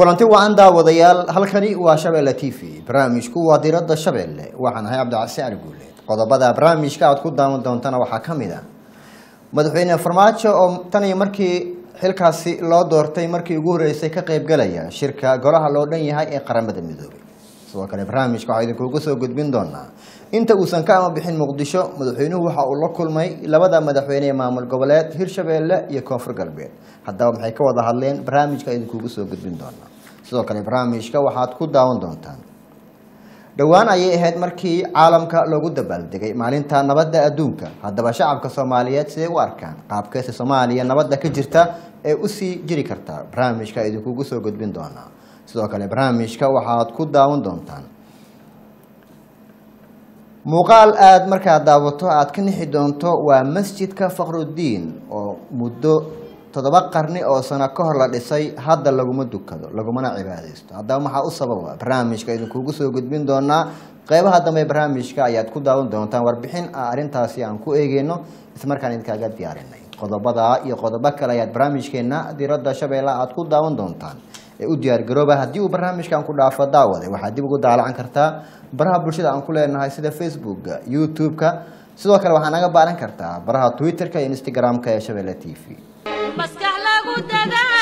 kulanti wacan daawadayaal halkani waa shabeelle t v. Barnaamijku waa diradda shabeelle waxaan ahay cabdicasi cali guuleed qodobada barnaamijka aad ku daawan doontana waxaa ka mid a madaxweyne farmaajo oo tan iyo markii xilkaasi loo doortay markii ugu horreysay ka qaybgalaya shirka golaha loo dhan yahay ee qaramada midoobay. Sidoo kale barnaamijka waxaa idinkuugu soo gudbin doonaa. Inta uusan ka ama bixin muqdisho madaxweynuhu waxa uu la kulmay labada madaxweyne ee maamul goboleed hirshabeelle iyo koonfur galbeed. Haddaba maxay ka wada hadleen? Barnaamijka idinkuugu soo gudbin doonaa sidoo kale barnaamijka waxaad ku daawan doontaan. Dhowaan ayay ahayd markii caalamka loogu dabaaldegay maalinta nabadda adduunka. Haddaba shacabka soomaaliyeed siday u arkaan? Qaabkeesa soomaaliya nabadda ka jirta ee u sii jiri karta? Barnaamijka idinkugu soo gudbin doonaa. Sidoo kale barnaamijka waxaad ku daawan doontaan. Muuqaal aada markaad daawato aada ka nixi doonto waa masjidka faqruddiin oo muddo toddoba qarni oo sano ka hor la dhisay hadda laguma dukado lagumana cibaadaysto. Haddaba maxaa u sababa? Barnaamijka idinkugu soo gudbin doonaa qeybaha dambe barnaamijka ayaad ku daawan doontaan warbixin. Ah arrintaasi aan ku eegeyno ismarkaan idinkaaga diyaarinay qodobada iyo qodobo kale ayaad barnaamijkeena diradda shabeelle aad ku daawan doontaan. Ee u diyaargarooba haddii uu barnaamijkan ku dhaafo daawade waxaad dib ugu daalacan kartaa baraha bulshada aan ku leenahay sida facebooka youtube-ka. Sidoo kale waxaa naga baaran kartaa baraha twitter-ka iyo instagram-ka ee shabeelle t v maskax lagu dadaaliyo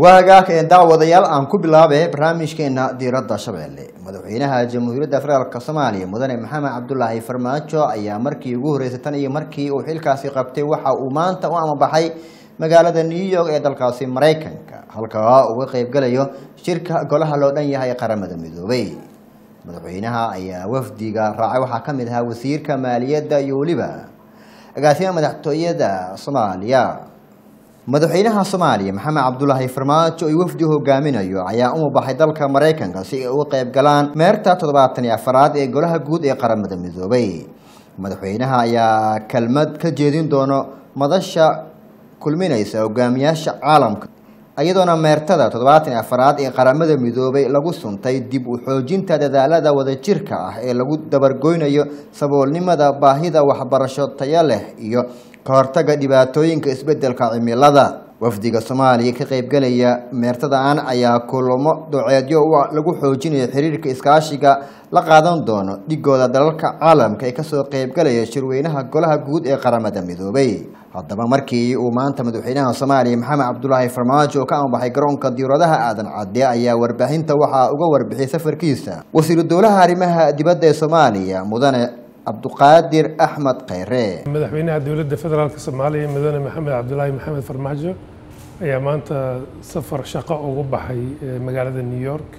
waagaa daawadayaal aan ku bilaabe barnaamijkeena diiradda shabeelle. Madaxweynaha jamhuuriyadda federaalk soomaaliya mudane maxamed cabdulaahi farmaajo ayaa markii ugu horreysay tan iyo markii uu xilkaasi qabtay waxa uu maanta u amabaxay magaalada new york ee dalkaasi maraykanka halkaa uga qeybgalayo shirka golaha loo dhan yahay qaramada midoobay. Madaxweynaha ayaa wafdiga raacay waxaa ka mid ahaa wasiirka maaliyadda iyo weliba agaasimaha madaxtooyada soomaaliya madaxweynaha soomaaliya maxamed cabdulaahi farmaajo ay wafdi hogaaminayo ayaa u mubaxay dalka maraykanka si ay uga qayb galaan meerta toddobaatan iyo afaraad ee golaha guud ee qaramada midoobay. Madaxweynaha ayaa kelmad ka jeedin doono madasha kulminaysa hogaamiyaasha caalamka iyadoona meertada toddobaatan iyo afaraad ee qaramada midoobay lagu suntay dib u xoojinta dadaalada wadajirka ah ee lagu dabargoynayo saboolnimada baahida waxbarasho taya leh iyo ka hortaga dhibaatooyinka isbeddelka cimilada wafdiga soomaaliya ka qaybgalaya meertadaan ayaa kulamo doceedyo lagu xoojinayo xiriirka iskaashiga la qaadan doono dhigooda dalalka caalamka ee ka soo qaybgalaya shirweynaha golaha guud ee qaramada midoobay. Haddaba markii uu maanta madaxweynaha soomaaliya maxamed cabdulaahi farmaajo ka amabaxay garoonka diyauradaha aadan cadde ayaa warbaahinta waxaa uga warbixiyay safarkiisa. Wasiiru dowlaha arrimaha dibadda ee soomaaliya mudane cabduqaadir axmed kheyre madaxweynaha dowladda federaalk soomaaliya mudane maxamed cabdulaahi maxamed farmaajo ayaa maanta safar shaqo ugu baxay magaalada new york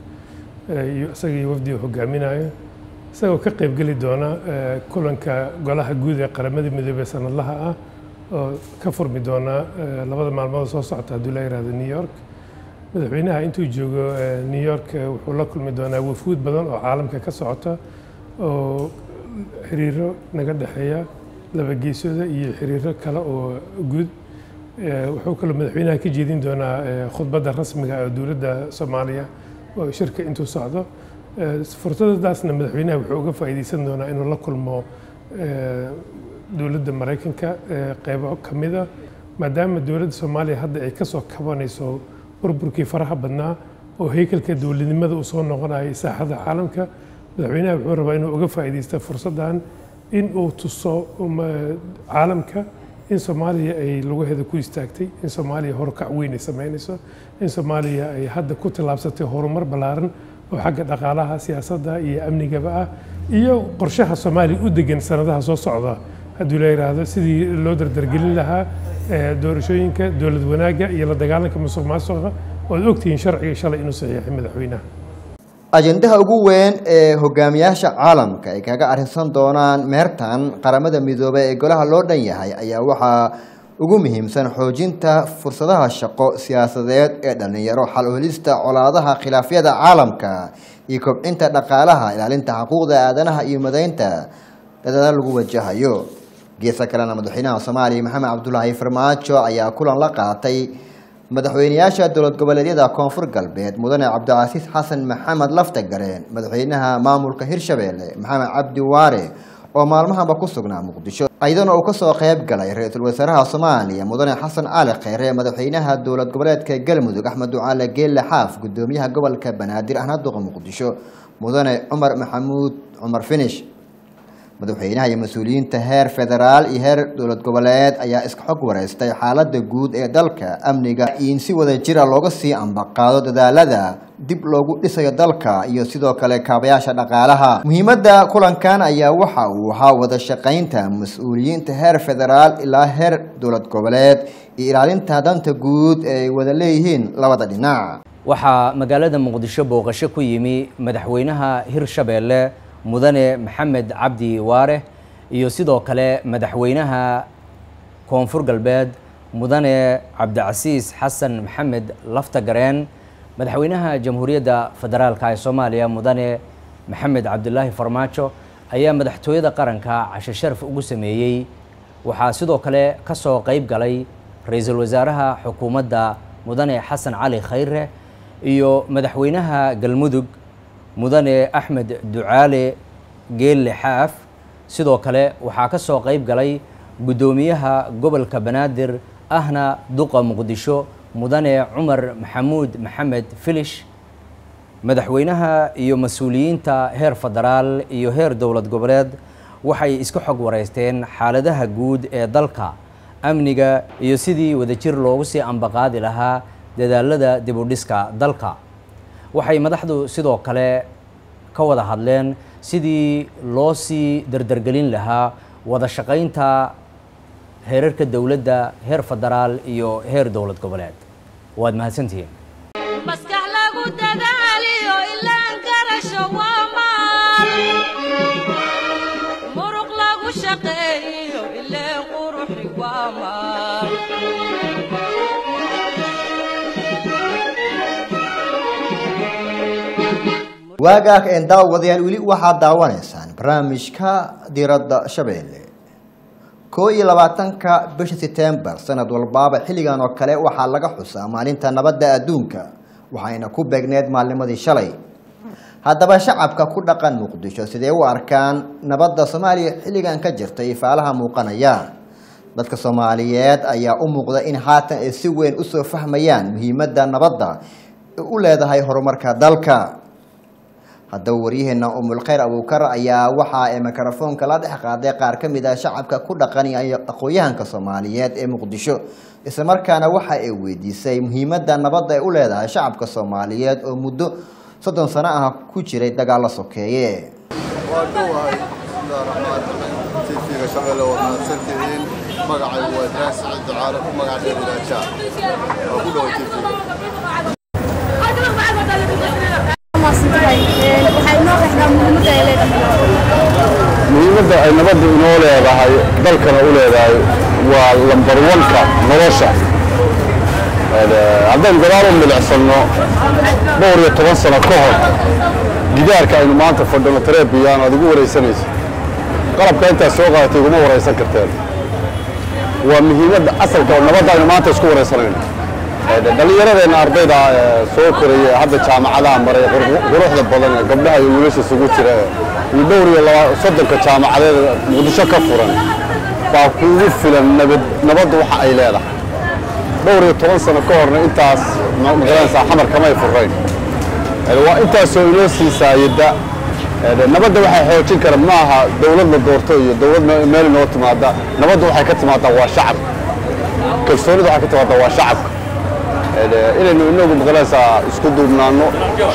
isagii wafdiga hogaaminayo isagoo ka qeybgeli doona kulanka golaha guud ee qaramada midoobey sanadlaha ah oo ka furmi doona labada maalmood soo socota hadduu la yihahdo new york. Madaxweynaha intuu joogo new york wuxuu la kulmi doonaa wafuud badan oo caalamka ka socota oo xiriiro naga dhexeeya laba geesooda iyo xiriiro kale oo guud. Wuxuu kaloo madaxweynaha ka jeedin doonaa khudbadda rasmiga ee dowladda soomaaliya. Oo shirka intuu socdo. Fursadadaasna madaxweynaha wuxuu uga faa'iideysan doonaa inuu la kulmo dowladda maraykanka qeybo ka mida maadaama dowladda soomaaliya hadda ay ka soo kabanayso burburkii faraha badnaa oo heykalka dowladnimada uu soo noqonayo saaxada caalamka madaxweynaha wuxuu rabaa inuu uga faa'iideysta fursaddan in uu tuso caalamka in soomaaliya ay lugaheeda ku istaagtay in soomaaliya horukac weyn ay samaynayso in soomaaliya ay hadda ku tallaabsatay horumar ballaaran oo xagga dhaqaalaha siyaasadda iyo amnigaba ah iyo qorshaha soomaaliya u degan sanadaha soo socda. Hadduu la yidhaahdo sidii loo dardargelin lahaa doorashooyinka dowlad wanaagga iyo la dagaalanka musuq maasuqa ood ogtihiin sharciga shalay inuu saxiixay madaxweynaha ajendaha ugu weyn ee hogaamiyaasha caalamka ay kaga arrinsan doonaan meertan qaramada midoobey ee golaha loo dhan yahay ayaa waxaa ugu muhiimsan xoojinta fursadaha shaqo siyaasadeed ee dhallinyaro xal u helista colaadaha khilaafyada caalamka iyo kobcinta dhaqaalaha ilaalinta xuquuqda aadanaha iyo madaynta dadaalo lagu wajahayo. Geesa kalena madaxweynaha soomaaliya maxamed cabdulaahi farmaajo ayaa kulan la qaatay madaxweyneyaasha dowlad goboleedyada koonfur galbeed mudane cabdicasiis xasan maxamed laftagareen madaxweynaha maamulka hirshabeelle maxamed cabdi waare oo maalmahanba ku sugnaa muqdisho. Iyadana uu ka soo qeyb galay ra'iisul wasaaraha soomaaliya mudane xasan cali kheyre madaxweynaha dowlad goboleedka galmudug axmed ducaale geelle xaaf gudoomiyaha gobolka banaadir ahna duqa muqdisho mudane cumar maxamuud cumar finish madaxweynaha iyo mas'uuliyiinta heer federaal iyo heer dowlad goboleed ayaa iska xog wareystay xaalada guud ee dalka. Amniga in si wada jira looga sii ambaqaado dadaalada dib loogu dhisayo dalka iyo sidoo kale kaabayaasha dhaqaalaha. Muhiimadda kulankan ayaa waxa uu ahaa wada shaqaynta mas'uuliyiinta heer federaal ilaa heer dowlad goboleed iyo ilaalinta danta guud ee ay wada leeyihiin labada dhinac. Waxaa magaalada muqdisho booqasho ku yimi madaxweynaha hirshabeelle mudane maxamed cabdi waare iyo sidoo kale madaxweynaha koonfur galbeed mudane cabdicasiis xasan maxamed laftagareen madaxweynaha jamhuuriyadda federaalka ee soomaaliya mudane maxamed cabdulaahi farmaajo ayaa madaxtooyada qaranka casho sharaf ugu sameeyey. Waxaa sidoo kale ka soo qeyb galay ra'iisul wasaaraha xukuumadda mudane xasan cali khayre iyo madaxweynaha galmudug mudane axmed ducaale geelle xaaf. Sidoo kale waxaa ka soo qeyb galay guddoomiyaha gobolka banaadir ahna duqa muqdisho mudane cumar maxamuud maxamed filish madaxweynaha iyo mas'uuliyiinta heer federaal iyo heer dowlad goboleed. Waxay iska xog wareysteen xaaladaha guud ee dalka amniga iyo sidii wadajir loogu sii ambaqaadi lahaa dadaalada dibudhiska dalka waxay madaxdu sidoo kale ka wada hadleen sidii loo sii dardargelin lahaa wada shaqaynta heerarka dowladda heer federaal iyo heer dowlad goboleed. Waad mahadsantihiin waagaag een daawadayaal weli waxaad daawanaysaan barnaamijka diiradda shabeelle. Koo iyo labaatanka bisha setembar sanad walbaaba xilligan oo kale waxaa laga xusaa maalinta nabadda adduunka waxayna ku beegneed maalnimadii shalay. Haddaba shacabka ku dhaqan muqdisho sidee u arkaan nabadda soomaaliya xilligan ka jirta ifaalaha muuqanaya? Dadka soomaaliyeed ayaa u muuqda in haatan ay si weyn u soo fahmayaan muhiimadda nabadda u leedahay horumarka dalka haddaba waryaheena umulkhayr abuukar ayaa waxa ay mikrofoonka la dhex qaaday qaar ka mid ah shacabka ku dhaqan iyo aqoon-yahanka soomaaliyeed ee muqdisho. Islamarkaana waxa ay weydiisay muhiimadda nabadda ay u leedahay shacabka soomaaliyeed oo muddo soddon sano ah ku jiray dagaalo sokeeye waxay noo qeexdaa muhiimadda ay leedahay muhiimadda ay nabaddu inoo leedahay dalkana u leedahay waa lambar wanka nolosha. Haddaynu gadaal u milicsanno dhowr iyo toban sano ka hor gidaarka aynu maanta fadhino tareebiyaan aad igu waraysanayso qalabka intaad soo qaadatay iguma waraysan karteen. Waa muhiimadda asalka nabadda aynu maanta isku waraysanayno dhallinyaradeenna ardayda ee soo koraya hadda jaamacadaha maray quruxda badan gabdhaha iyo wiilasha isugu jira iyo dhowr iyo soddonka jaamacadeed muqdisho ka furan baa kuugu filan nabad nabaddu waxa ay leedahay. Dhowr iyo toban sano ka horna intaas ma garanaysaa xamar kamay furayn waa intaasoo inoo sii saayida nabadda waxay xoojin kara ma aha dowlad la doorto iyo dowlad meel inoo timaada nabadda waxay ka timaadaa waa shacab. Kalsoonida waxay ka timaadaa waa shacabka inaynu inagu maqlanaysaa isku duubnaanno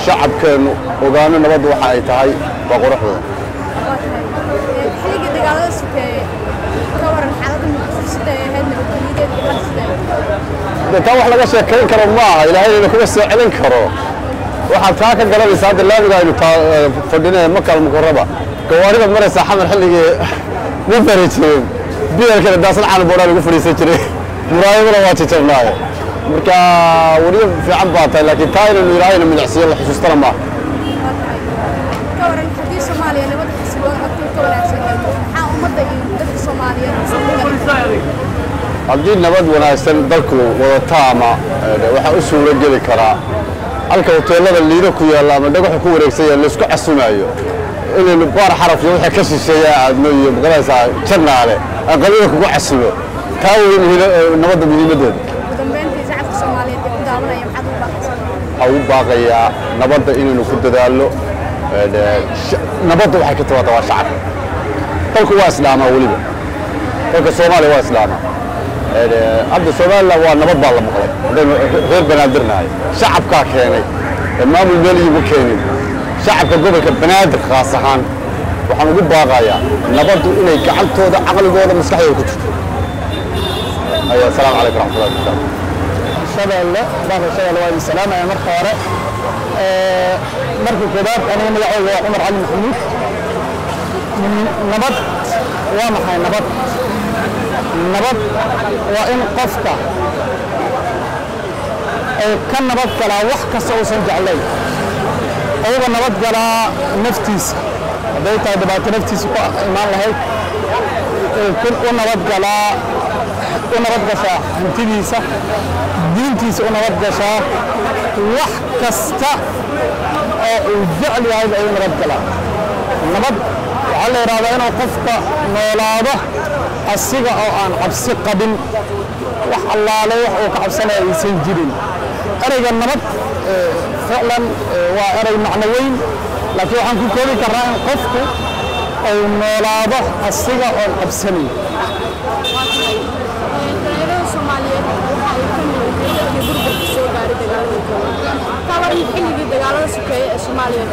shacabkeennu ogaano nabadda waxa ay tahay waa ay de taa wax laga sheekayn karo ma aha ilaahayna kuma soo celin karo. Waxaad taa ka garanaysaa hadda laamiga aynu fadhinee makal mukaraba gawaarida maraysaa xamar xilligii ma fari jirin. Biyalkana daasan caan boodhaa lagu fadhiisan jiray. Muraayaduna waa jajabnaaye marka wariyo fiican baa tahay laakiin taa inaynu ilaahayna midacsiiyo la xusuustana maaha ka waran haddii soomaaliya nabad xasiloon oo ka wanaagsan maxaa ummadda iyo dadka soomaaliyeed haddii nabad wanaagsan dalku wadata ama eh, waxaa u suuro geli karaa halka hoteelada liido ku yaalla ama dhagaxu ku wareegsan yahay la isku casumayo inaynu baar xaraf iyo wixii ka shisheeya aadno iyo ma garanaysaa jannaale aan qabiila kugu casumo taa wey muhiima- eh, nabadda muhiimaddeeda waxaa ugu baaqayaa nabadda inaynu ku dadaallo Eh, nabadda waxay ka timaada waa shacabka dalku waa islaamaa weliba dalka soomaaliya waa islaamaa hadda somalilan waa nabad baa la maqlay haddaynu reer banaadirnahay shacabkaa keenay ee maamul meel iigu keenin shacabka gobolka banaadir khaas ahaan waxaan ugu baaqayaa nabaddu inay gacantooda caqligooda maskaxdooda ku jirto asalaamu calaykum raxmatullahi wabarakaatu shabeelle baanka shabeelle waa idin salaamaya marka hore marka koobaad aniga magacayga waa cumar cali maxamuud N- nabad waa maxay nabad nabad waa in qofka ay ka nabad galaa wax kasta uusan jeclayn ayagoo nabad galaa naftiisa hadday tahay dhibaato naftiisa ku imaan lahayd ee kun u nabad galaa u nabad gashaa hantidiisa diintiisa u nabad gashaa waxaa la yidhahdaa inuu qofka noolaado asiga oo aan cabsi qabin wax allaale wax uu ka cabsanaya aysan jirin. Ereyga nabad ficlan waa erey macno weyn laakiin waxaan ku koobi karnaa in qofku uu noolaado asiga oon cabsanayn xilligii dagaalada sokeeye ee soomaaliya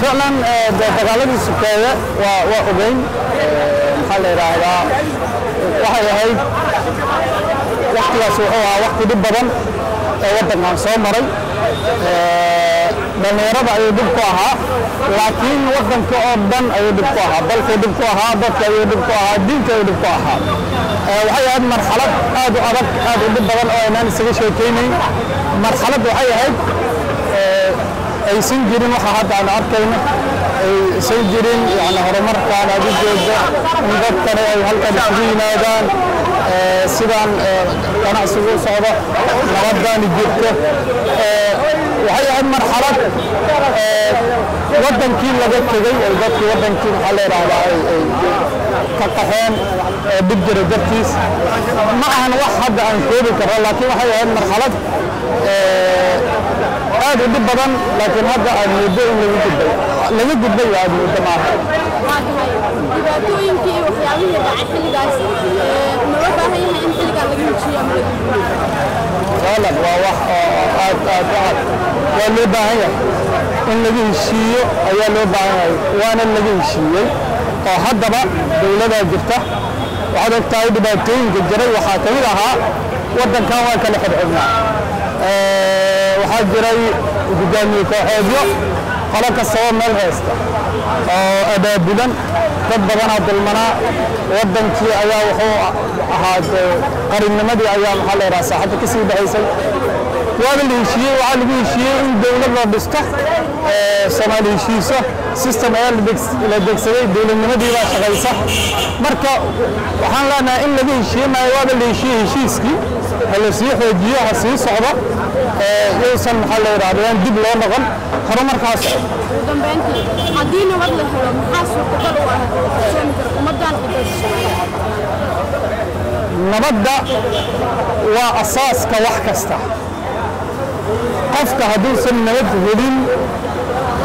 ficlan eh, dagaaladii sukeeye waa ogeyn. Eh, maxaa la yidhaahdaa? Waxay ahayd waktigaas wuxuu ahaa wakti dhib badan ee waddankan soo maray. Eh, dhallinyarada ayuu dhib ku ahaa laakiin waddanka oo dhan ayuu dhib ku ahaa. Dalkuu dhib ku ahaa dadka ayuu dhib ku ahaa diinka ayuu dhib ku ahaa. Waxay ahayd marxalad aad u adag aad u dhib badan oo aynaan isaga sheekaynayn marxalad waxay ahayd aysan jirin waxa hadda aan arkayno. Aysan jirin yani horumarkaan aad u jeedo in dadkani ay halkan isugu yimaadaan eh, sidaan eh, ganacsigu socdo nabadaani jirto. Eh, waxay ahayd marxalad wadankii laga tegey ay dadkii wadankii maxaa la yidhaahdaa ay ka qaxeen ee dhib jira dartiis. Ma ahan wax hadda aan koobi karno laakiin waxay ahayd marxalad eh, aad u dhib badan laakiin hadda aad muddo in lagu gudbay laga gudbay aad muddo maaha dhibaatooyinkii iyo waxyaabihii dhacay xilligaas loo baahan yahay in xilligaa laga hejiyo ama faalan waa wax aad aad u cad waa loo baahan yahay in laga heshiiyo ayaa loo baahan yahay waana laga heshiiyey oo haddaba dowladaa jirta waxaad og tahay dhibaatooyinka jiray waxaa ka mid ahaa waddankan waa kala xidhxidhnaa Eh, waxaa jiray hogaamiye kooxeedyo qolo kastaba meel haysta oo abaabulan dad badanaa dulmanaa waddankii ayaa wuxuu ahaa qarinnimadii ayaa maxaa la yidhaha saaxadda ka sii baxaysay waaba la heshiiyey waxaa lagu heshiiyey in dowlad la dhisto eh, soomaali heshiiso system ayaa la degs- la degsaday dowladnimadii baa shaqaysa marka waxaan leenahay in laga heshiiye maayo waaba la heshiiyey heshiiskii ha la sii xoojiyo ha sii socdo yowsan maxaa la yidhahda yaan dib loo noqon. Horumarkaas haddii nabad la helo maxaa suurtagal u ah soomaaliyeed nabadda waa asaaska wax kasta. Qofka hadduusan nabad helin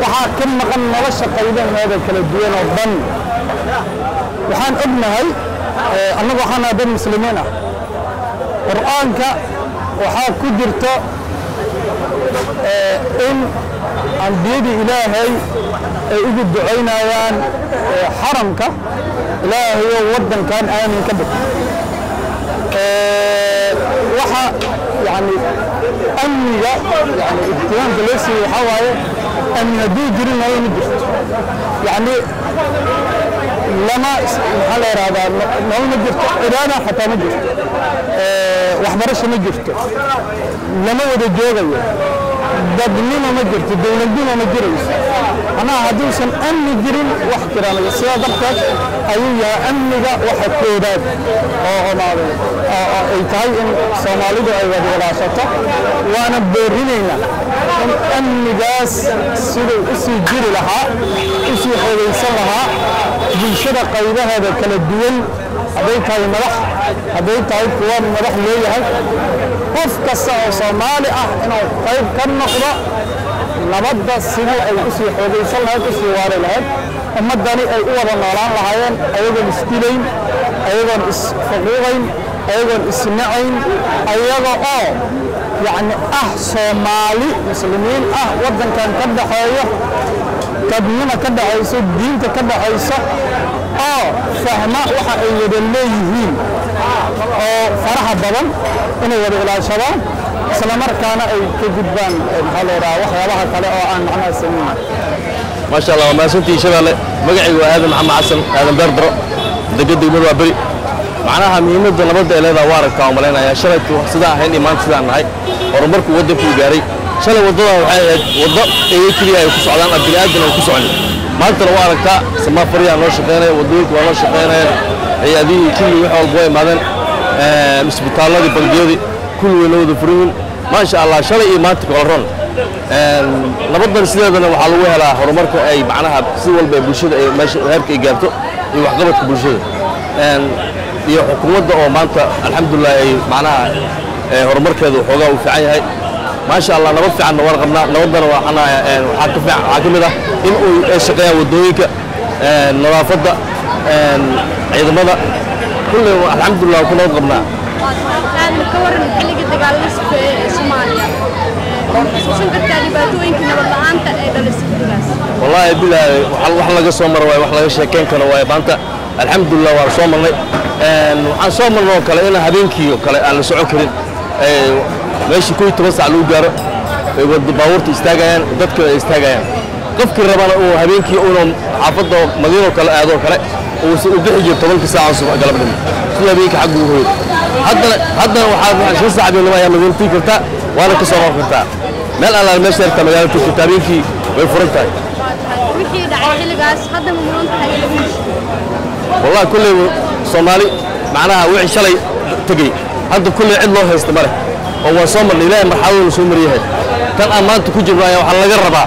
waxaa ka maqan nolosha qaybaheeda kala duwan oo dhan. Waxaan ognahay annagu waxaan nahay dad muslimiin ah. Qur'aanka waxaa ku jirto eh, in ambiyadii ilaahay ay ugu ducaynayaan eh, xaramka ilaahayo waddankan aamin ka dhig Eh, waxa yani amniga yani ihtimaamka loo siiyey waxaa waaye amni hadduu jirin nolol ma jirto. Yani lama maxaa la yidhahdaa no- nolol ma jirto cibaada xataa ma jirto. Waxbarasho ma jirto. Lama wada joogayo. Dadnimo ma jirto dowladnimo ma jirayso. Macnaha hadduusan amni jirin wax jira laga sidaa darteed ayuu yahay amniga waxa koobaad oo ay tahay in soomaalidu ay wada wadaashato waana boorinaynaa in amnigaas siduu u sii jiri lahaa u sii xoogaysan lahaa bulshada qaybaheeda kala duwan hadday tahay madax hadday tahay kuwa madax leeyahay qof kasta oo soomaali ah inuu qayb ka noqdo nabadda sidii ay u sii xoogaysan lahayd u sii waari lahayd ummaddani ay u wada noolaan lahaayeen ayagoon isdilayn ayagoon isfaquuqayn ayagoon isnacayn ayaga oo yacni ah soomaali muslimiin ah waddankan ka dhaxeeyo dadnima ka dhaxayso diinta ka dhaxayso oo fahma waxa ay wada leeyihiin oo faraha badan inay wada ilaashadaan isla markaana ay ka gudbaan maxaa la yidhaha waxyaabaha kale oo aan macnaha samayn maasha allah waa mahadsantihi shabeelle magacaygu waa aadan maxamed xasan aadan dega degmadu waa beri macnaha muhiimadda nabadda ee leedaha waa aragtaa oo malaynayaa shalaytu sidaan ahayn iyo maanta sidaan nahay. Horumarku waddankuu gaaray shalay waddadan waxay ahayd waddo eega keliya ay ku socdaan aan bini'aadan aan ku socon maantana waa aragtaa samaafariyaa noo shaqaynaya waddooyinka waa noo shaqaynayaan hay'adihii kulli wax walba waa imaadeen isbitaalladii bangiyadii kulli way noo wada furin maasha allah shalay iyo maanta kolaron nabaddan sideedana waxaa lagu helaa horumarka ay macnaha si walba bulshada meesha heerka ay gaarto iyo waxqabadka bulshada iyo xukuumadda oo maanta alxamdulilah ay macnaha horumarkeedu xoogaa uu fiican yahay. Maasha allah nabad fiicanna waan qabnaa. Nabaddana waxaa ka fiican waxaa ka mid ah in uu ay shaqeeyaan waddooyinka nadaafadda ciidamada. Kulle alxamdulilah ku nabad qabnaa. Wallaahi bilaahi wax laga soo maro waaye wax laga sheekeyn karo waaye maanta alxamdulilah waan soo marnay waxaan soo marnay oo kale in habeenkii oo kale aan la socon karin. Meeshii kow iyo toban sac lagu gaaro baabuurta istaagayaan dadka ay istaagayaan. Qofkii rabana uu habeenkii uuna xaafadda madiinoo kale aadoo kale uu u bixi jiro tobankii saaca subax galabnimo si habeenkii ugu hoydo haddana haddana waxaad shan saac ayaa madiina tii kartaa waana ka soo noqon kartaa. Meel allaale meesha yarta magaalada tii habeenkii way furan tahay. Wixii dhacay xilligaas hadda ma tahay wallahi kulleyba soomaali macnaha wixii shalay tegey hadda kulley cid loo haysta ma leh oo waa soo marna ilaahay marxaladooda soo maryahay tan aan maanta ku jirno ayaa waxaa laga rabaa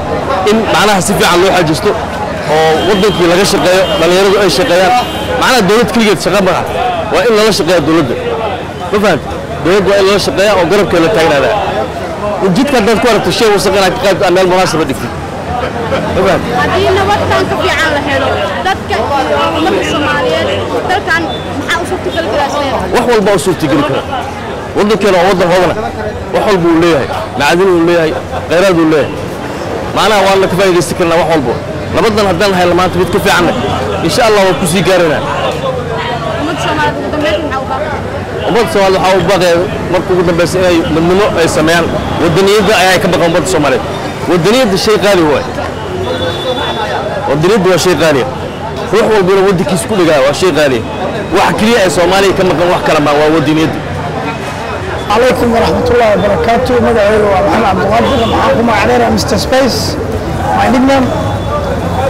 in macnaha si fiican loo xajisto oo waddankii laga shaqeeyo dhallinyaradu ay shaqeeyaan. Macnaha dowlad keligeed shaqa maha waa in lala shaqeeya dowladda ma fahamti dowladda waa in lala shaqeeyaa oo garabkeed la taagnaada. Jidka haddaad ku aragto shay wasaq inaad ka qaadid aa meel munaasaba dhigtid haddii nabadkan ka fiican la helo dadka iyo ummadda soomaaliyeed dalkan maxaa u galaas leedahay wax walba u suurtageli kara waddankeena waa waddan hodana wax walba uu leeyahay. Macadin uu leeyahay. Khayraad uu leeyahay. Macnaha waan la ka faa'iidaysan karnaa wax walba. Nabaddan haddaan hayno maanta mid ka fiicanna insha allah waan ku sii gaaraynaa ummadda soomaaliya waxaa u baaqaya marka ugu dambaysa inay midnimo ay sameeyaan. Waddaniyadda ayaa ka baqan ummadda soomaaliyeed والدنيد شيء غالي هو. والدنيد هو شيء غالي. روح وقول ودي كيس كل جاي وشيء غالي. يا سومالي كم كان وح كلام ودي عليكم ورحمة الله وبركاته. مدعي محمد عبد الغفور معاكم علينا مستر سبيس. ماي نيكنيم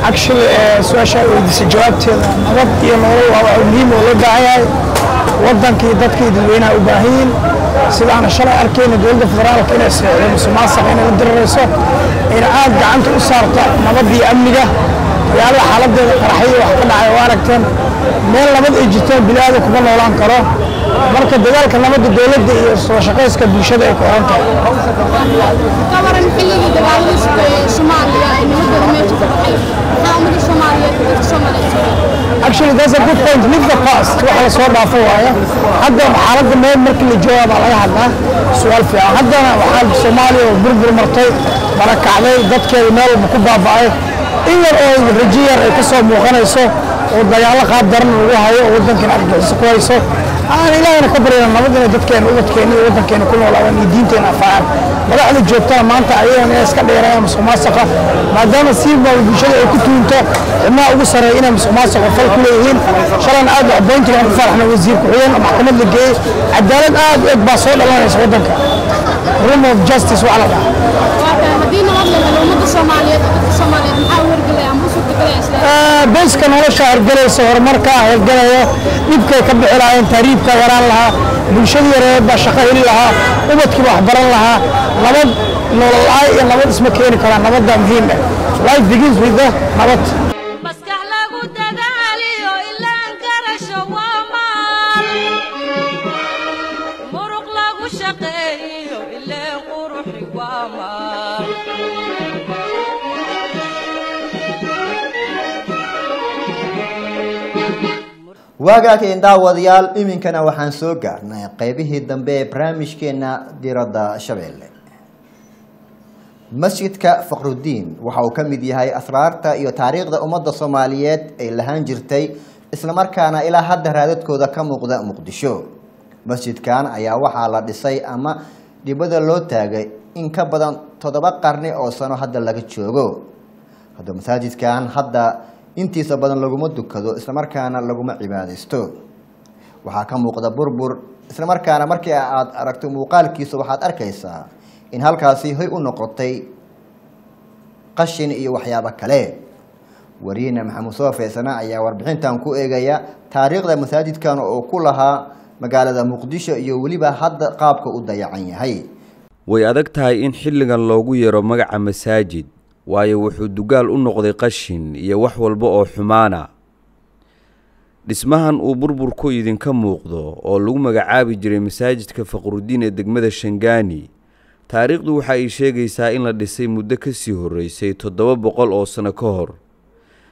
actually سؤال ويديس جوابتي نبض يا مرو هو مهم ولا داعي ودنك دتك دلوينا وباهين u sidaana shalay arkayna dowladda federaalka inay saxdo musuqmaasuqa inay la dirirayso in aad gacanta u saarta nabad iyo amniga magaalada xaaladeeda qaraxyo wax ka dhacay waa aragteen. Meel nabad ay jirto bini'aadan kuma noolaan karo. Marka dagaalka nabadda dowladda iyo soo shaqayska bulshada ay ku xiran tahay. Xilligii soomaaliya ee nimadooda meesha ka baxay maxaa ummadda soomaaliyeed dadka soomaaliyeed actually that's a good point. Leave the past. Waxa soo dhaafo waaye. Hadda xaaladda meel markii la joogaa baa laga hadlaa. Su'aal fiican. Haddana waxaa soomaaliya oo burbur martay barakacday dadkeeda meel walba ku baaba'ay. In yar oo rajo yar ay ka soo muuqanayso oo dagaallo qaab daran lagu hayo oo waddankan argaxiso ku hayso aan ilaahayna ka baryana nabad inay dadkeena ubadkeena iyo waddankeena ku noolaadaan iyo diinteena anfacaan madaxda joogtana maanta ayagana inay iska dheerayaan musuqmaasuqa maadaama siiba bulshada ay ku tuunto xubnaha ugu sareeya inay musuqmaasuqa fal ku leeyihiin. Shalan aad waxbayntiga aan ku faraxna wasiir ku-xigeen oo maxkamad la geeyey. Cadaalad aad u eg baa soo dhalanaysa waddanka. Room of justice waa la helo beeska nolosha hergelaysa horumarka hergelayo dhibkay ka bixi lahaayeen tahriibka yaraan lahaa bulshadii yareed shaqo heli lahaa ubadkii wax baran lahaa nabad nolol-ay iyo nabad isma keeni karaan nabadda muhiim ah life begins with the nabad waagaakeen daawadayaal iminkana waxaan soo gaarnay qeybihii dambe ee barnaamijkeena diradda shabeelle masjidka faqrudiin waxa uu ka mid yahay asraarta iyo taariikhda ummadda soomaaliyeed ay lahaan jirtay islamarkaana ilaa hadda raadadkooda ka muuqda muqdisho. Masjidkan ayaa waxaa la dhisay ama dhibada loo taagay in ka badan toddoba qarni oo sano hadda laga joogo. Hadda masaajidkan hadda intiisa badan laguma dukado islamarkaana laguma cibaadaysto. Waxaa ka muuqda burbur islamarkaana markii aad aragto muuqaalkiisa waxaad arkaysaa in halkaasi hoy u noqotay qashin iyo waxyaabo kale. Wariina maxamuud soo feesana ayaa warbixintan ku eegaya taariikhda masaajidkan oo ku lahaa magaalada muqdisho iyo weliba hadda qaabka u dayacan yahay. Way adag tahay in xilligan loogu yeero magaca masaajid waayo wuxuu dugaal u noqday qashin iyo wax walba oo xumaana. Dhismahan uu burburku idinka muuqdo oo lagu magacaabi jiray masaajidka faqrudiin ee degmada shangaani. Taariikhdu waxa ay sheegaysaa in la dhisay muddo ka sii horreysay toddoba boqol oo sano ka hor.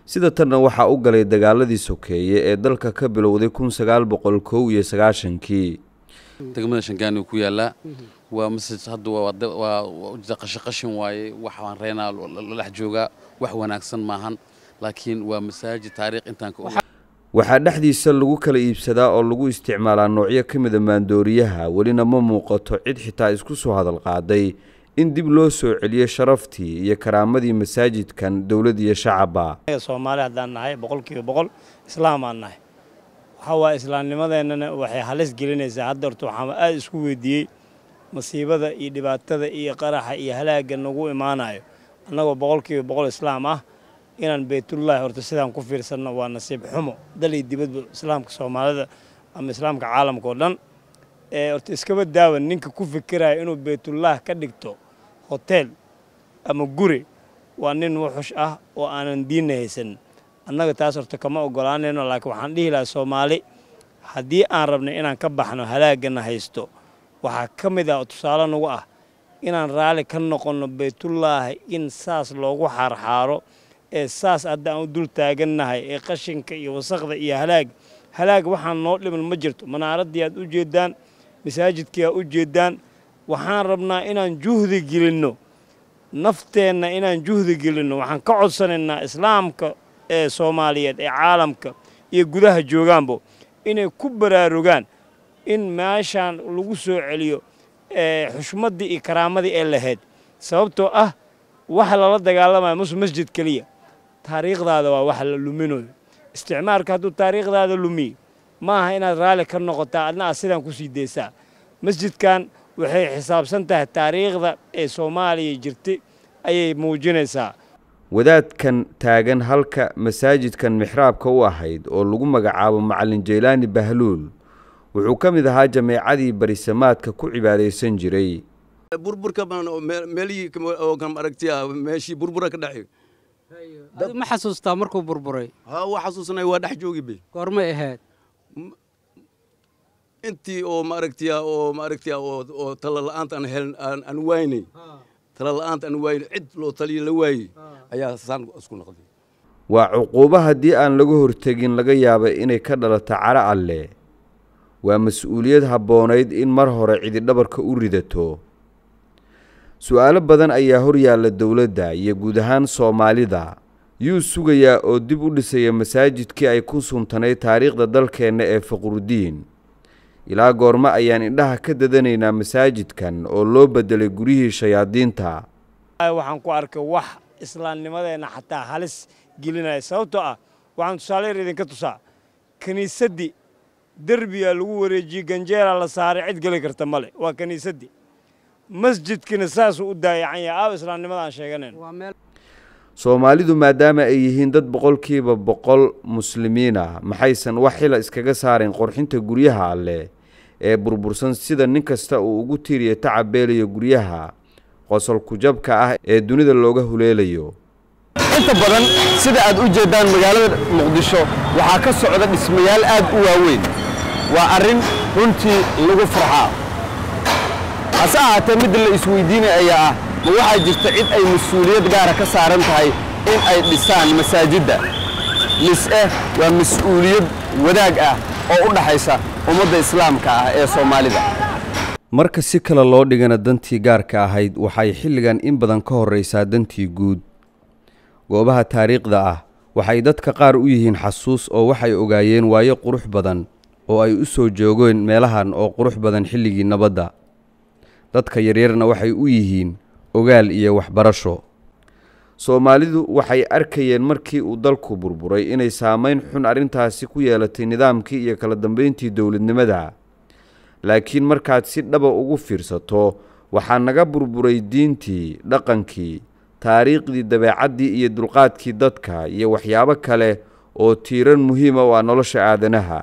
Sida tanna waxaa u galay dagaaladii sokeeye ee dalka ka bilowday kun sagaal boqol kow iyo sagaashankii. Degmada shangaani ku yaallaa waa hadda qashin waaye waxaan reynaa la dhex joogaa wax wanaagsan maahan. Laakiin waa masaajid taariikh intaan ka waxaa dhexdiisa lagu kala iibsadaa oo lagu isticmaalaa noocyo ka mida maandooriyaha welina ma muuqato cid xitaa isku soo hadal qaaday. In dib loo soo celiyo sharaftii iyo karaamadii masaajidkan dowlad iyo shacabba. Soomaali haddaan nahay boqolkiiba boqol islaam aan nahay. Waxaa waa islaamnimadeennana waxay halis gelinaysaa. Hadda horta waxaan aada isku weydiiyey masiibada iyo dhibaatada iyo qaraxa iyo halaagga nagu imaanayo. Annagoo boqolkiiba boqol islaam ah inaan baytullaahi horta sidaan ku fiirsanno waa nasiib xumo. Dalii dibadba islaamka soomaalida ama islaamka caalamka oo dhan horta iskaba daawan ninka ku fikiraya inuu baytullaah ka dhigto hoteel ama guri waa nin wuxush ah oo aanan diinna haysan. Annaga taas horta kama ogolaanayno laakiin waxaan dhihi lahaa soomaali haddii aan rabnay inaan ka baxno halaagana haysto waxaa ka mid ah tusaale nagu ah inaan raalli ka noqonno baytullaahi in saas loogu xaarxaaro ee saas hadda aan u dul taagannahay ee qashinka iyo wasaqda iyo halaag. Halaag waxaan noo dhiman ma jirto. Manaaraddii aad u jeeddaan masaajidkii aad u jeeddaan waxaan rabnaa inaan juhdi gelinno. Nafteenna inaan juhdi gelinno. Waxaan ka codsanaynaa islaamka ee soomaaliyeed ee caalamka iyo gudaha joogaanbo inay ku baraarugaan in meeshaan lagu soo celiyo xushmaddii iyo karaamadii ee lahayd. Sababtoo ah waxa lala dagaalamaya mus masjid keliya. Taariikhdaada waa wax la luminayo isticmaalka hadduu taariikhdaada lumiyo ma aha inaad raalli ka noqotaa adna aad sidaan ku sii daysaa masjidkan waxay xisaabsan tahay taariikhda ee soomaaliya jirtay ayay muujinaysaa. Wadaadkan taagan halka masaajidkan mixraabka u ahayd oo lagu magacaabo macalin jaylaani bahluul wuxuu ka mid ahaa jameecadii barisamaadka ku cibaadaysan jiray. Burburka meelihii aragtiya meeshii burbura ka dhacay. Ma xasuustaa markuu burburay? Waa xasuusnay waa dhex joogi be goormay ahayd. Intii oo maaragtiya oo maaragtiya oo oo tala la'aanta aan helin aan aan waynay. Tala la'aanta aan waynay cid loo taliya la waayey ayaa saan isku noqday. Waa cuquubo haddii aan laga hortegin laga yaaba inay ka dhalato caro alle waa mas'uuliyad habboonayd in mar hore cididhabarka u ridato. Su'aalo badan ayaa hor yaalla dowladda iyo guud ahaan soomaalida. Yuu sugayaa oo dib u dhisaya masaajidkii ay ku suntanayd taariikhda dalkeenna ee faqrudiin ilaa goormo ayaan indhaha ka dadanaynaa masaajidkan oo loo beddelay guryihii shayaadiinta. Waxaan ku arkay wax islaamnimadeenna xataa halis gelinaya sababtoo ah waxaan tusaale yar idinka tusaa. Kiniisaddii derbiyaa lagu wareejiyey ganjeelaa la saaray cid geli karta male waa kiniisaddii masjidkina saasuu u daayacan yahay. Aab islaamnimada aan sheeganayn soomaalidu maadaama ay yihiin dad boqolkiiba boqol muslimiin ah maxaysan wax xila iskaga saareen qorxinta guryaha alleh ee burbursan sida nin kasta uu ugu tiiriyo tacabeelayo guryaha qosol kujabka ah ee dunida looga huleelayo. Inta badan sida aad u jeeddaan magaalada muqdisho waxaa ka socda dhismayaal aad u waaweyn waa arrin runtii lagu farxaa. Hase ahaatee midda la isweydiinaya ayaa ah ma waxaa jirta cid ay mas'uuliyad gaara ka saaran tahay in ay dhisaan masaajidda? Mise waa mas'uuliyad wadaag ah oo u dhaxaysa ummadda islaamka ah ee soomaalida. Marka si kale loo dhigana dantii gaarka ahayd waxay xilligan in badan ka horraysaa dantii guud. Goobaha taariikhda ah waxay dadka qaar u yihiin xasuus oo waxay ogaayeen waayo qurux badan oo ay u soo joogeen meelahan oo qurux badan xilligii nabadda. Dadka yaryarna waxay u yihiin ogaal iyo waxbarasho. Soomaalidu waxay arkayeen markii uu dalku burburay inay saamayn xun arrintaasi ku yeelatay nidaamkii iyo kala dambayntii dowladnimada. Laakiin markaad si dhaba ugu fiirsato waxaa naga burburay diintii dhaqankii taariikhdii dabeecaddii iyo dulqaadkii dadka iyo waxyaabo kale oo tiiran muhiima u ah nolosha aadanaha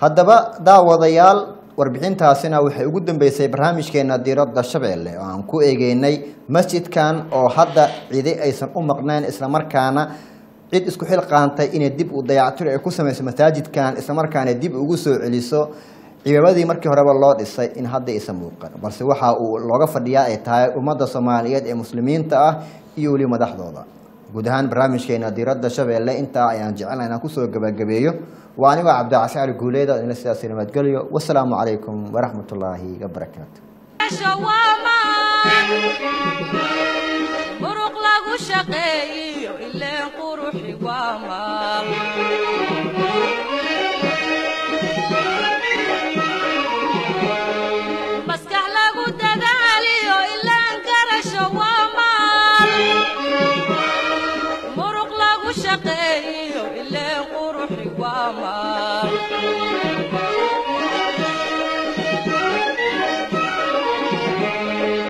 haddaba daawadayaal warbixintaasina waxay ugu dambeysay barnaamijkeena diiradda shabeelle oo aan ku eegeynay masjidkan oo hadda cidi aysan u maqnayn islamarkaana cid isku xilqaantay inay dib u dayactir ay ku samayso masaajidkan islamarkaana dib ugu soo celiso cibaadadii markii horeba loo dhisay in hadda aysan muuqan. Balse waxa uu looga fadhiyaa ay tahay ummadda soomaaliyeed ee muslimiinta ah iyo weli madaxdooda. Guud ahaan barnaamijkeena diiradda shabeelle intaa ayaan jecelahay inaan ku soo gabagabeeyo waa anigoo cabdicasi cali guuleeda idinla sidaas nabadgelyo wasalaamu calaykum waraxmat ullaahi wabarakaatu